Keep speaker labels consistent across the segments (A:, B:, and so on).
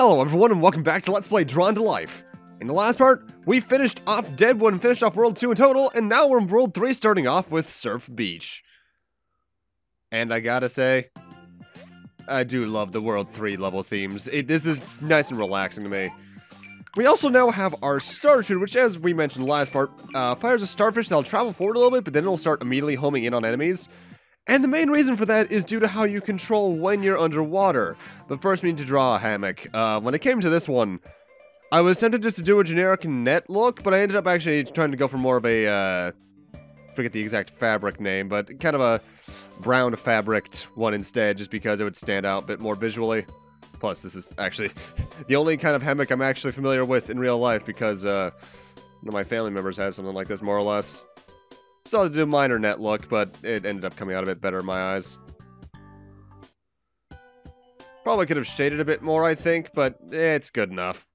A: Hello everyone and welcome back to Let's Play Drawn to Life. In the last part, we finished off Deadwood and finished off World 2 in total, and now we're in World 3 starting off with Surf Beach. And I gotta say, I do love the World 3 level themes. It, this is nice and relaxing to me. We also now have our Starshooter, which as we mentioned last part, uh, fires a starfish that'll travel forward a little bit, but then it'll start immediately homing in on enemies. And the main reason for that is due to how you control when you're underwater. But first we need to draw a hammock. Uh, when it came to this one, I was tempted just to do a generic net look, but I ended up actually trying to go for more of a, uh, forget the exact fabric name, but kind of a brown fabriced one instead, just because it would stand out a bit more visually. Plus, this is actually the only kind of hammock I'm actually familiar with in real life, because uh, one of my family members has something like this, more or less. Still do a minor net look, but it ended up coming out a bit better in my eyes. Probably could have shaded a bit more, I think, but eh, it's good enough.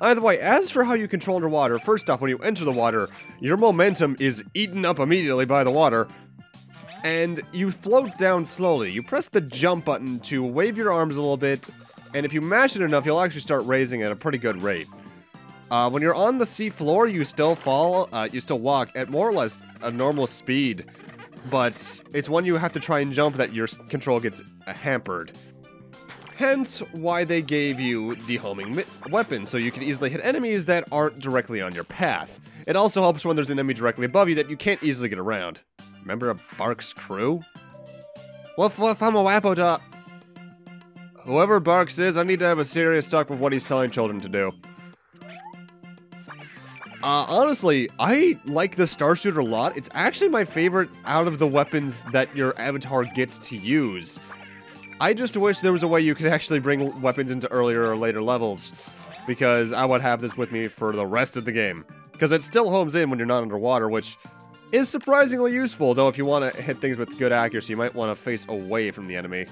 A: Either way, as for how you control underwater, first off, when you enter the water, your momentum is eaten up immediately by the water, and you float down slowly. You press the jump button to wave your arms a little bit, and if you mash it enough, you'll actually start raising at a pretty good rate. Uh, when you're on the sea floor, you still fall, uh, you still walk at more or less a normal speed, but it's when you have to try and jump that your control gets hampered. Hence why they gave you the homing weapon, so you can easily hit enemies that aren't directly on your path. It also helps when there's an enemy directly above you that you can't easily get around. Remember a Bark's crew? Woof woof, I'm a Wapodot. Whoever Barks is, I need to have a serious talk with what he's telling children to do. Uh, honestly, I like the star Starshooter a lot. It's actually my favorite out of the weapons that your avatar gets to use. I just wish there was a way you could actually bring weapons into earlier or later levels, because I would have this with me for the rest of the game. Because it still homes in when you're not underwater, which is surprisingly useful, though if you want to hit things with good accuracy, you might want to face away from the enemy.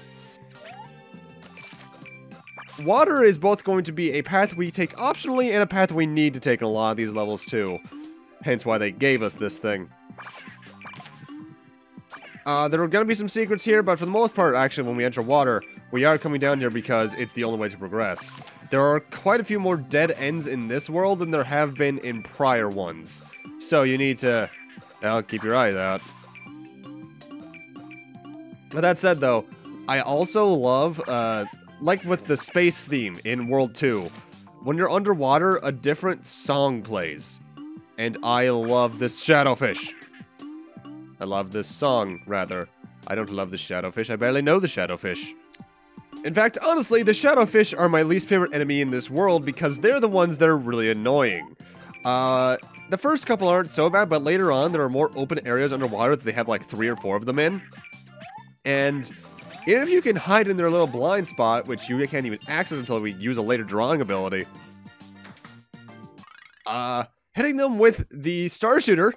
A: Water is both going to be a path we take optionally and a path we need to take in a lot of these levels too. Hence why they gave us this thing. Uh, there are going to be some secrets here, but for the most part, actually, when we enter water, we are coming down here because it's the only way to progress. There are quite a few more dead ends in this world than there have been in prior ones. So you need to, well, keep your eyes out. But that said, though, I also love uh, like with the space theme in World 2, when you're underwater, a different song plays. And I love this shadowfish. I love this song, rather. I don't love the shadowfish, I barely know the shadowfish. In fact, honestly, the shadowfish are my least favorite enemy in this world because they're the ones that are really annoying. Uh, the first couple aren't so bad, but later on, there are more open areas underwater that they have like three or four of them in. And if you can hide in their little blind spot, which you can't even access until we use a later drawing ability, uh, hitting them with the Starshooter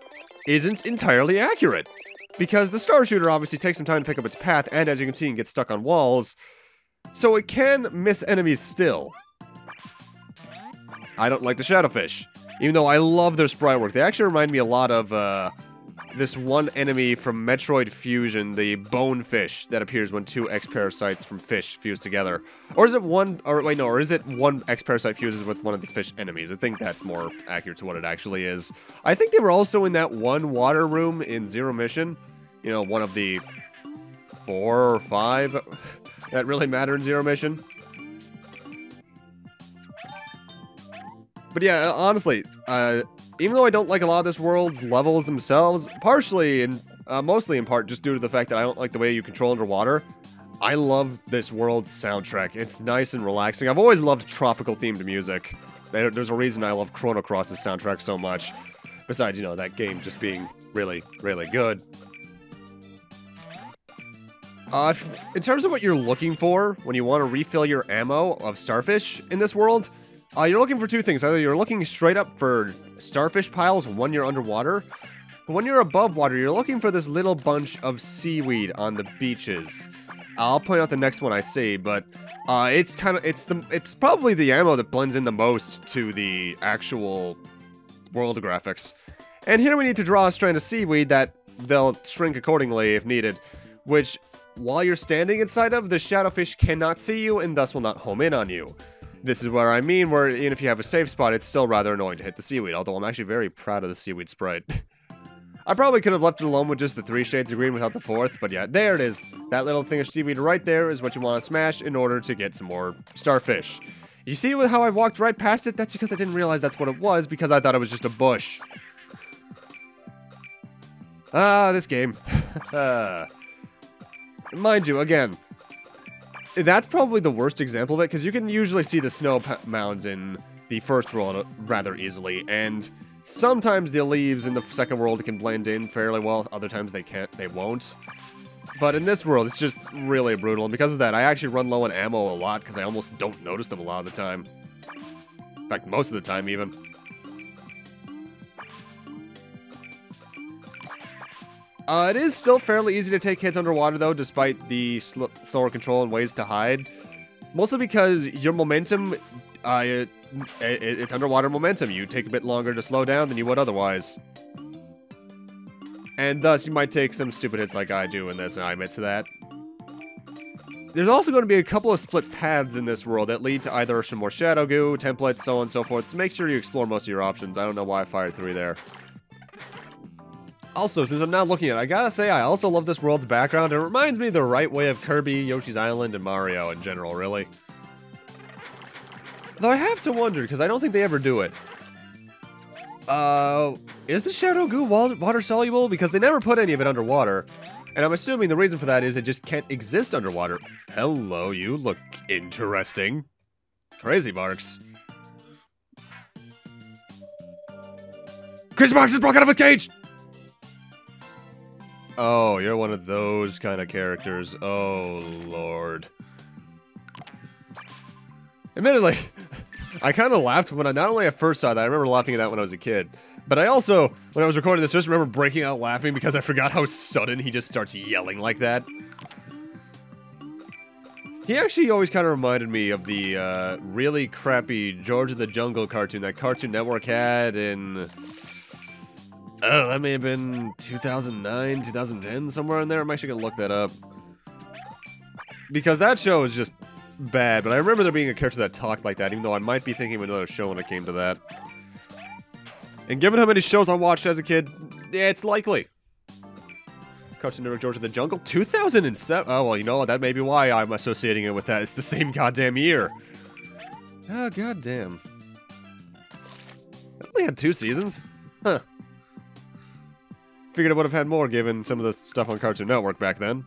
A: isn't entirely accurate. Because the Starshooter obviously takes some time to pick up its path, and as you can see, it gets stuck on walls, so it can miss enemies still. I don't like the Shadowfish, even though I love their sprite work. They actually remind me a lot of, uh, this one enemy from Metroid Fusion, the bonefish that appears when two X-parasites from fish fuse together. Or is it one, or wait, no, or is it one X-parasite fuses with one of the fish enemies? I think that's more accurate to what it actually is. I think they were also in that one water room in Zero Mission. You know, one of the four or five that really matter in Zero Mission. But yeah, honestly, uh, even though I don't like a lot of this world's levels themselves, partially and uh, mostly in part just due to the fact that I don't like the way you control underwater, I love this world's soundtrack. It's nice and relaxing. I've always loved tropical themed music. There's a reason I love Chrono Cross's soundtrack so much. Besides, you know, that game just being really, really good. Uh, in terms of what you're looking for when you want to refill your ammo of starfish in this world, uh, you're looking for two things. Either you're looking straight up for starfish piles when you're underwater, but when you're above water, you're looking for this little bunch of seaweed on the beaches. I'll point out the next one I see, but uh, it's kind of it's the it's probably the ammo that blends in the most to the actual world graphics. And here we need to draw a strand of seaweed that they'll shrink accordingly if needed, which while you're standing inside of, the shadowfish cannot see you and thus will not home in on you. This is where I mean where even if you have a safe spot, it's still rather annoying to hit the seaweed, although I'm actually very proud of the seaweed sprite. I probably could have left it alone with just the three shades of green without the fourth, but yeah, there it is. That little thing of seaweed right there is what you want to smash in order to get some more starfish. You see with how I walked right past it? That's because I didn't realize that's what it was, because I thought it was just a bush. Ah, this game. Mind you, again, that's probably the worst example of it, because you can usually see the snow mounds in the first world rather easily, and sometimes the leaves in the second world can blend in fairly well, other times they can't, they won't. But in this world, it's just really brutal, and because of that, I actually run low on ammo a lot, because I almost don't notice them a lot of the time. In fact, most of the time, even. Uh, it is still fairly easy to take hits underwater, though, despite the sl slower control and ways to hide. Mostly because your momentum, uh, it, it, it's underwater momentum. You take a bit longer to slow down than you would otherwise. And thus, you might take some stupid hits like I do in this, and I admit to that. There's also going to be a couple of split paths in this world that lead to either some more Shadow Goo, templates, so on and so forth. So make sure you explore most of your options. I don't know why I fired three there. Also, since I'm not looking at it, I gotta say I also love this world's background. It reminds me the right way of Kirby, Yoshi's Island, and Mario in general, really. Though I have to wonder, because I don't think they ever do it. Uh, is the Shadow Goo water soluble? Because they never put any of it underwater. And I'm assuming the reason for that is it just can't exist underwater. Hello, you look interesting. Crazy Barks. Crazy Barks is broke out of a cage! Oh, you're one of those kind of characters. Oh, Lord. Admittedly, I kind of laughed when I not only at first saw that, I remember laughing at that when I was a kid, but I also, when I was recording this, just remember breaking out laughing because I forgot how sudden he just starts yelling like that. He actually always kind of reminded me of the uh, really crappy George of the Jungle cartoon that Cartoon Network had in Oh, that may have been 2009, 2010, somewhere in there. I'm actually going to look that up. Because that show is just bad, but I remember there being a character that talked like that, even though I might be thinking of another show when it came to that. And given how many shows I watched as a kid, yeah, it's likely. Network George of the Jungle, 2007. Oh, well, you know, that may be why I'm associating it with that. It's the same goddamn year. Oh, goddamn. It only had two seasons? Huh. Figured I would have had more given some of the stuff on Cartoon Network back then.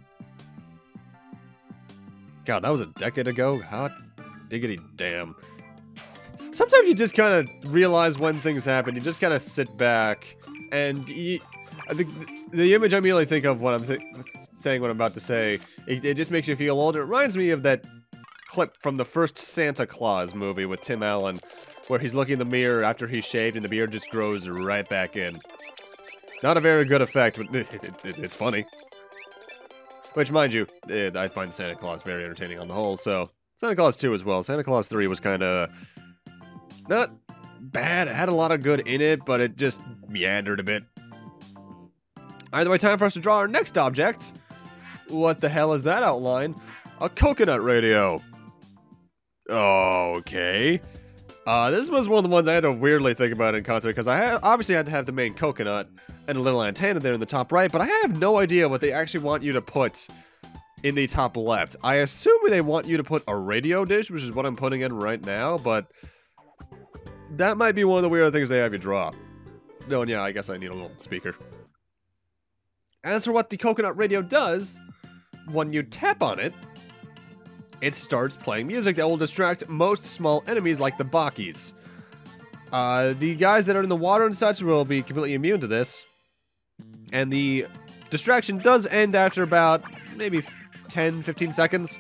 A: God, that was a decade ago. Hot diggity damn. Sometimes you just kind of realize when things happen. You just kind of sit back and you, I think the image I immediately think of when I'm saying what I'm about to say, it, it just makes you feel old. It reminds me of that clip from the first Santa Claus movie with Tim Allen, where he's looking in the mirror after he's shaved and the beard just grows right back in. Not a very good effect, but it, it, it, it's funny. Which, mind you, I find Santa Claus very entertaining on the whole, so... Santa Claus 2 as well. Santa Claus 3 was kind of... Not bad. It had a lot of good in it, but it just meandered a bit. Either way, time for us to draw our next object. What the hell is that outline? A coconut radio. Okay. Uh, this was one of the ones I had to weirdly think about in concept because I obviously had to have the main coconut and a little antenna there in the top right, but I have no idea what they actually want you to put in the top left. I assume they want you to put a radio dish, which is what I'm putting in right now, but that might be one of the weird things they have you draw. No, and yeah, I guess I need a little speaker. As for what the coconut radio does, when you tap on it, it starts playing music that will distract most small enemies like the Bakis. Uh, the guys that are in the water and such will be completely immune to this. And the distraction does end after about maybe 10, 15 seconds.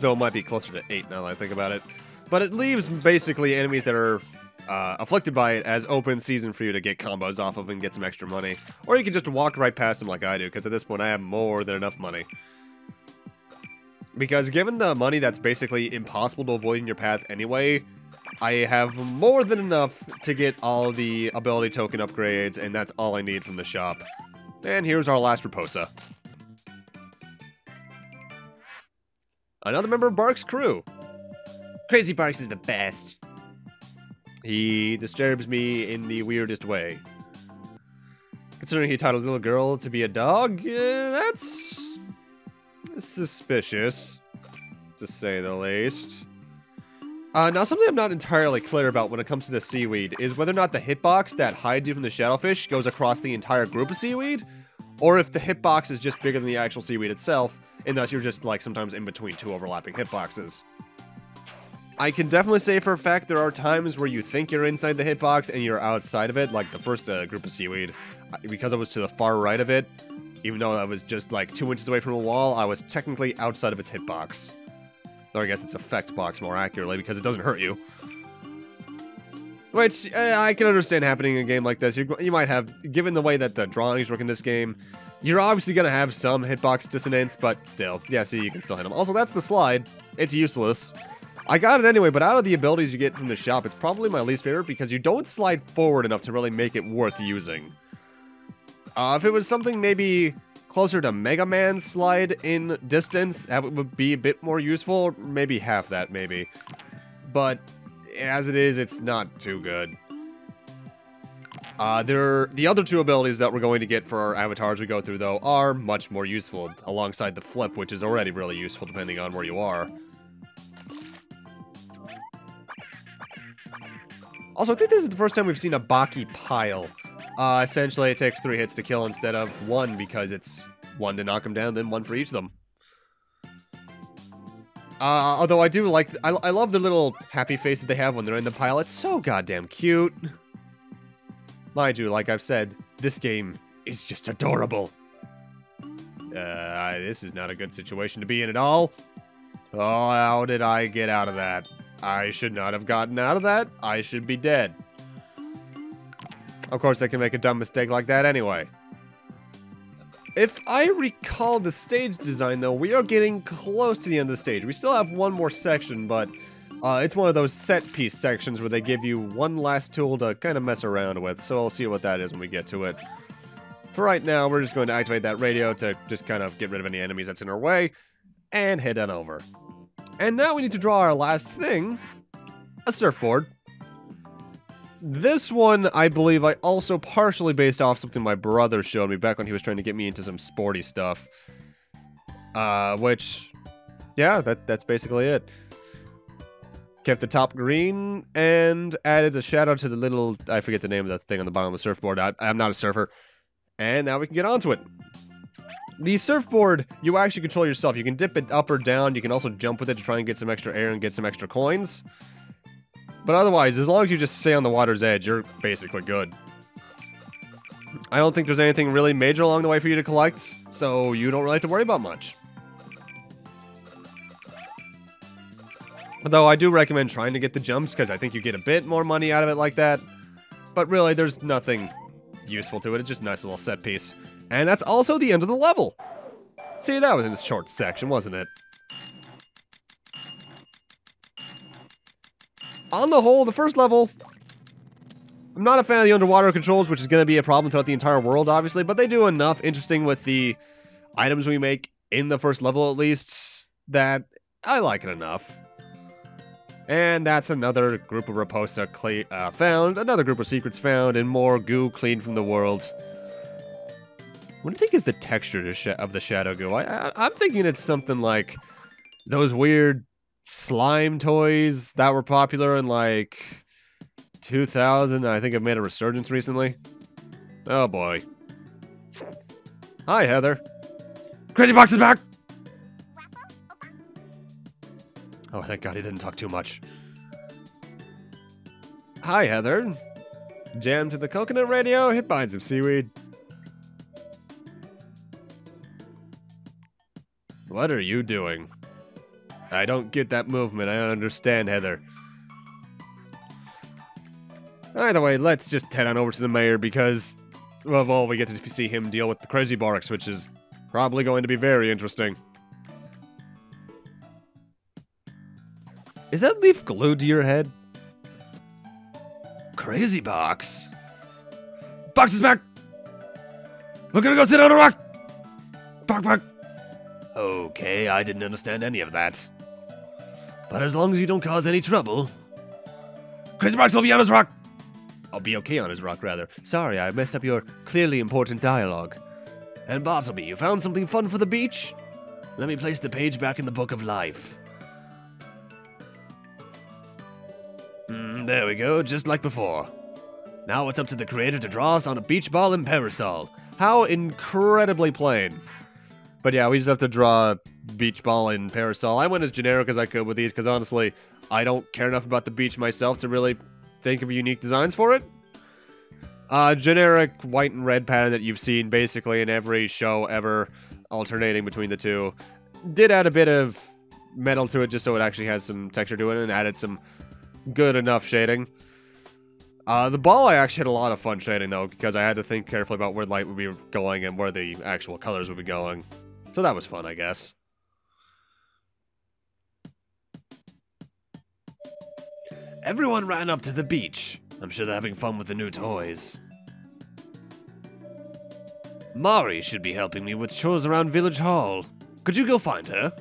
A: Though it might be closer to 8 now that I think about it. But it leaves basically enemies that are uh, afflicted by it as open season for you to get combos off of and get some extra money. Or you can just walk right past them like I do, because at this point I have more than enough money. Because given the money that's basically impossible to avoid in your path anyway, I have more than enough to get all the ability token upgrades, and that's all I need from the shop. And here's our last Raposa. another member of Bark's crew.
B: Crazy Barks is the best.
A: He disturbs me in the weirdest way. Considering he taught a little girl to be a dog, uh, that's suspicious, to say the least. Uh, now, something I'm not entirely clear about when it comes to the seaweed is whether or not the hitbox that hides you from the shadowfish goes across the entire group of seaweed, or if the hitbox is just bigger than the actual seaweed itself, and thus you're just like sometimes in between two overlapping hitboxes. I can definitely say for a fact there are times where you think you're inside the hitbox and you're outside of it, like the first uh, group of seaweed. Because I was to the far right of it, even though I was just like two inches away from a wall, I was technically outside of its hitbox. Or I guess it's effect box more accurately because it doesn't hurt you. Which uh, I can understand happening in a game like this. You, you might have, given the way that the drawings work in this game, you're obviously going to have some hitbox dissonance, but still. Yeah, see, you can still hit them. Also, that's the slide. It's useless. I got it anyway, but out of the abilities you get from the shop, it's probably my least favorite because you don't slide forward enough to really make it worth using. Uh, if it was something maybe closer to Mega Man slide in distance, that would be a bit more useful. Maybe half that, maybe. But as it is, it's not too good. Uh, there, the other two abilities that we're going to get for our avatars we go through, though, are much more useful, alongside the flip, which is already really useful depending on where you are. Also, I think this is the first time we've seen a Baki pile. Uh, essentially, it takes three hits to kill instead of one because it's one to knock them down, then one for each of them. Uh, although I do like, I, I love the little happy faces they have when they're in the pile. It's so goddamn cute. Mind you, like I've said, this game is just adorable. Uh, this is not a good situation to be in at all. Oh, how did I get out of that? I should not have gotten out of that. I should be dead. Of course, they can make a dumb mistake like that anyway. If I recall the stage design, though, we are getting close to the end of the stage. We still have one more section, but uh, it's one of those set piece sections where they give you one last tool to kind of mess around with, so I'll see what that is when we get to it. For right now, we're just going to activate that radio to just kind of get rid of any enemies that's in our way, and head on over. And now we need to draw our last thing, a surfboard. This one, I believe, I also partially based off something my brother showed me back when he was trying to get me into some sporty stuff. Uh, which, yeah, that that's basically it. Kept the top green and added a shadow to the little, I forget the name of the thing on the bottom of the surfboard. I, I'm not a surfer. And now we can get onto it. The surfboard, you actually control yourself. You can dip it up or down. You can also jump with it to try and get some extra air and get some extra coins. But otherwise, as long as you just stay on the water's edge, you're basically good. I don't think there's anything really major along the way for you to collect, so you don't really have to worry about much. Though I do recommend trying to get the jumps, because I think you get a bit more money out of it like that. But really, there's nothing useful to it. It's just a nice little set piece. And that's also the end of the level. See, that was in a short section, wasn't it? On the whole, the first level, I'm not a fan of the underwater controls, which is going to be a problem throughout the entire world, obviously, but they do enough interesting with the items we make in the first level, at least, that I like it enough. And that's another group of Raposa uh, found, another group of secrets found, and more goo cleaned from the world. What do you think is the texture of the shadow goo? I, I, I'm thinking it's something like those weird slime toys that were popular in like 2000. I think I've made a resurgence recently. Oh boy. Hi, Heather. Crazy Barks is back! Oh, thank God he didn't talk too much. Hi, Heather. Jam to the coconut radio, hit behind some seaweed. What are you doing? I don't get that movement. I don't understand, Heather. Either way, let's just head on over to the mayor because, of all, we get to see him deal with the crazy barks, which is probably going to be very interesting. Is that leaf glued to your head? Crazy Barks. Box is back! We're gonna go sit on a rock! Bark, bark! Okay, I didn't understand any of that. But as long as you don't cause any trouble. Crazy Barks will be on his rock! I'll be okay on his rock, rather. Sorry, I messed up your clearly important dialogue. And Bartleby, you found something fun for the beach? Let me place the page back in the Book of Life. Mm, there we go, just like before. Now it's up to the creator to draw us on a beach ball and parasol. How incredibly plain. But yeah, we just have to draw beach ball and parasol. I went as generic as I could with these because honestly, I don't care enough about the beach myself to really think of unique designs for it. Uh, generic white and red pattern that you've seen basically in every show ever, alternating between the two. Did add a bit of metal to it just so it actually has some texture to it and added some good enough shading. Uh, the ball I actually had a lot of fun shading though because I had to think carefully about where light would be going and where the actual colors would be going. So that was fun, I guess. Everyone ran up to the beach. I'm sure they're having fun with the new toys. Mari should be helping me with chores around Village Hall. Could you go find her?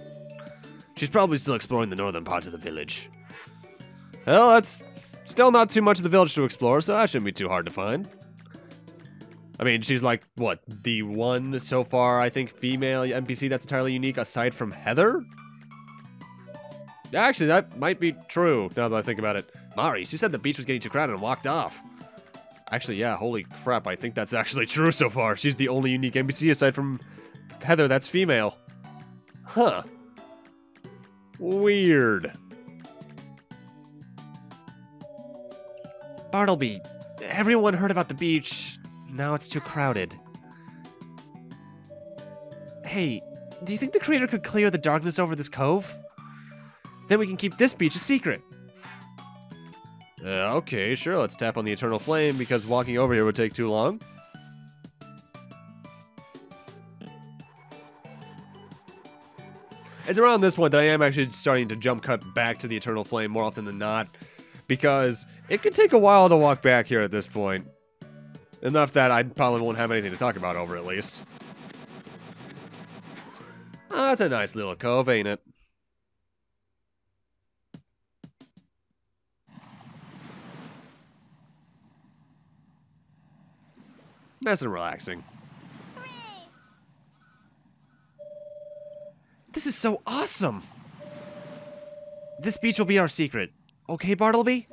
A: She's probably still exploring the northern part of the village. Well, that's still not too much of the village to explore, so that shouldn't be too hard to find. I mean, she's like, what, the one so far, I think, female NPC that's entirely unique aside from Heather? Actually, that might be true now that I think about it. Mari, she said the beach was getting too crowded and walked off. Actually, yeah, holy crap, I think that's actually true so far. She's the only unique NPC aside from Heather that's female. Huh. Weird.
B: Bartleby, everyone heard about the beach. Now it's too crowded. Hey, do you think the creator could clear the darkness over this cove? Then we can keep this beach a secret.
A: Uh, okay, sure, let's tap on the Eternal Flame because walking over here would take too long. It's around this point that I am actually starting to jump cut back to the Eternal Flame more often than not because it could take a while to walk back here at this point. Enough that I probably won't have anything to talk about over at least. Oh, that's a nice little cove, ain't it? Nice and relaxing.
B: This is so awesome! This beach will be our secret. Okay, Bartleby?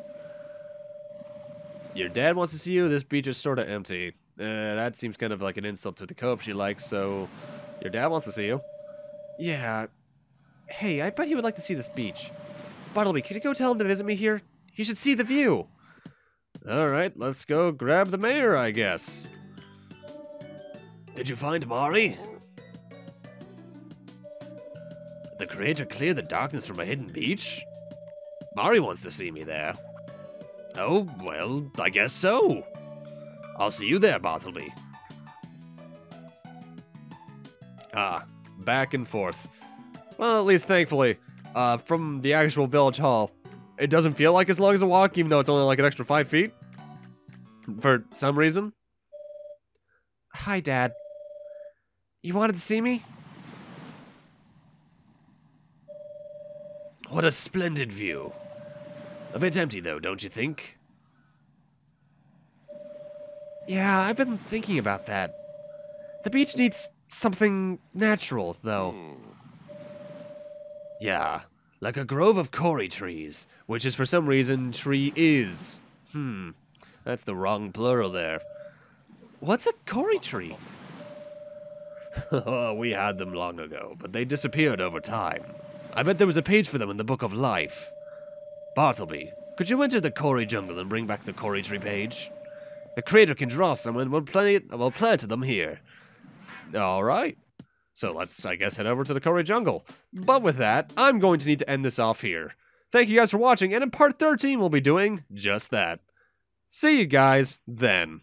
A: Your dad wants to see you. This beach is sort of empty. Uh, that seems kind of like an insult to the cove she likes, so your dad wants to see you.
B: Yeah. Hey, I bet he would like to see this beach. Bartleby, could you go tell him to visit me here? He should see the view.
A: All right, let's go grab the mayor, I guess. Did you find Mari? The creator cleared the darkness from a hidden beach? Mari wants to see me there. Oh, well, I guess so. I'll see you there, Bartleby. Ah, back and forth. Well, at least thankfully, uh, from the actual village hall, it doesn't feel like as long as a walk, even though it's only like an extra five feet. For some reason.
B: Hi, Dad. You wanted to see me?
A: What a splendid view. A bit empty, though, don't you think?
B: Yeah, I've been thinking about that. The beach needs something natural, though.
A: Yeah, like a grove of Cory trees, which is for some reason tree is. Hmm, that's the wrong plural there.
B: What's a Cory tree?
A: we had them long ago, but they disappeared over time. I bet there was a page for them in the Book of Life. Bartleby, could you enter the Cory jungle and bring back the Cory tree page? The creator can draw some and we'll, play we'll plant them here. All right. So let's, I guess, head over to the Cory jungle. But with that, I'm going to need to end this off here. Thank you guys for watching, and in part 13, we'll be doing just that. See you guys then.